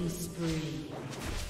Killing spree.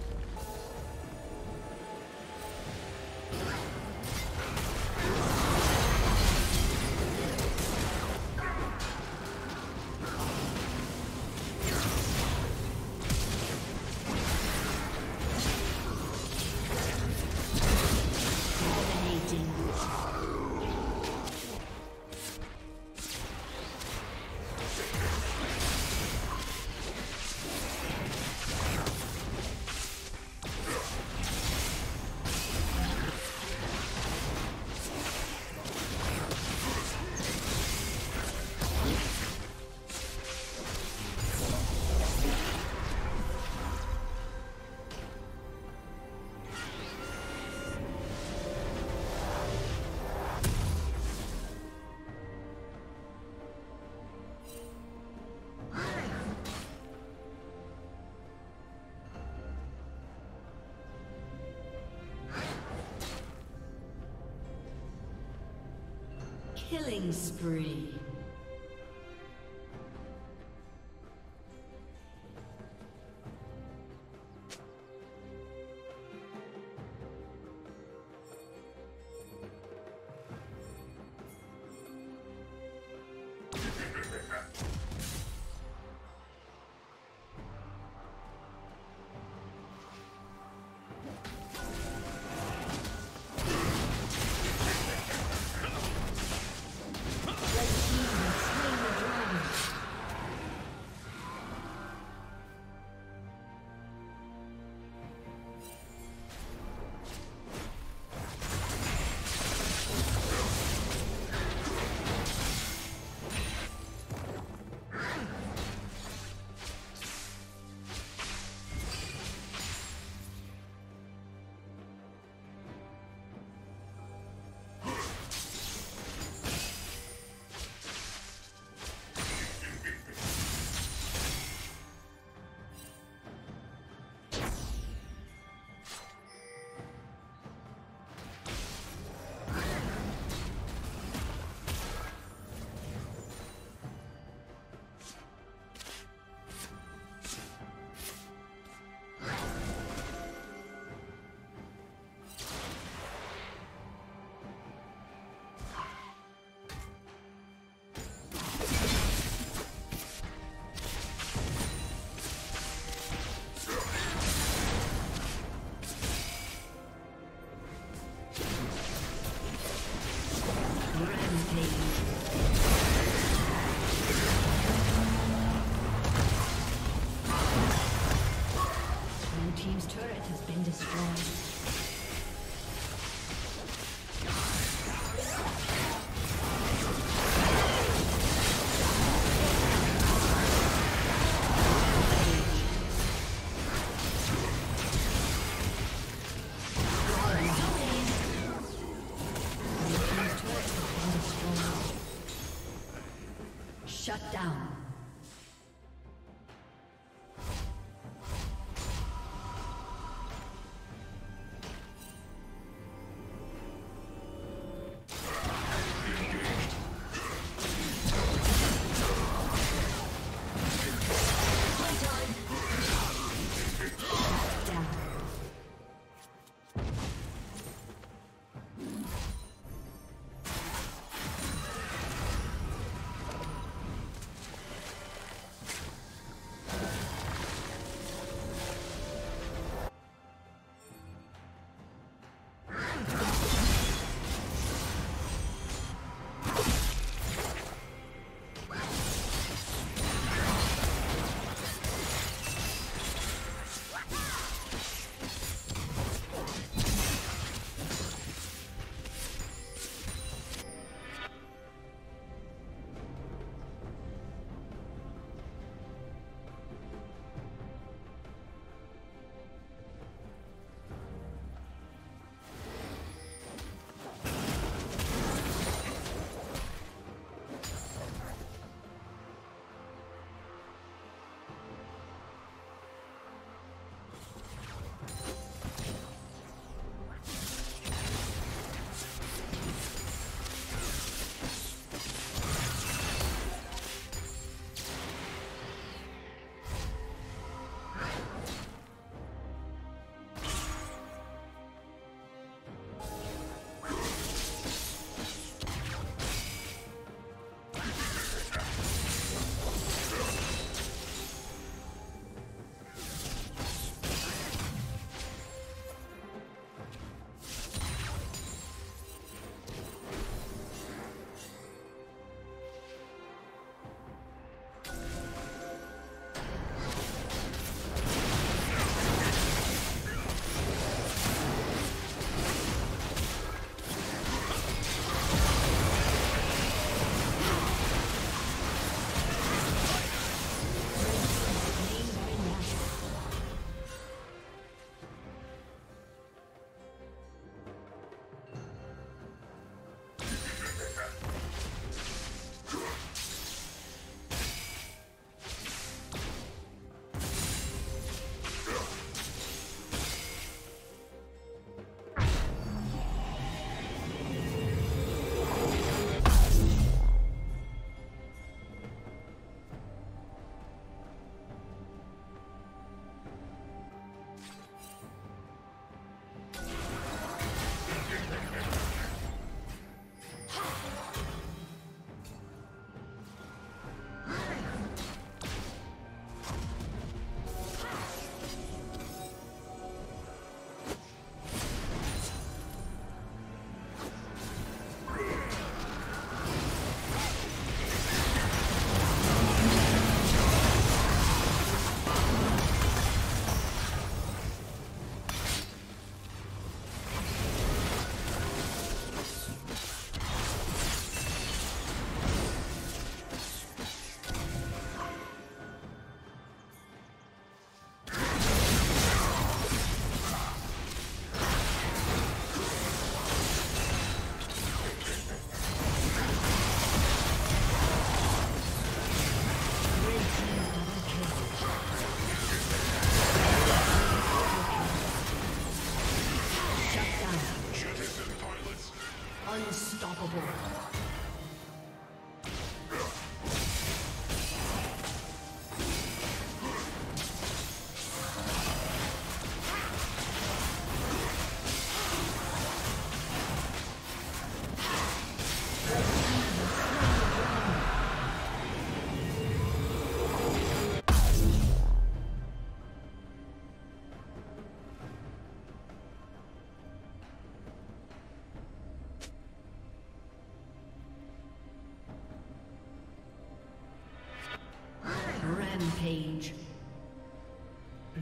Killing spree.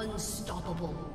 Unstoppable.